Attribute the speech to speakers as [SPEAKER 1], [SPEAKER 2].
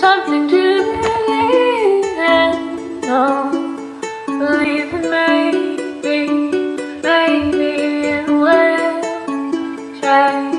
[SPEAKER 1] something to believe in. No, believe in maybe, maybe it will change.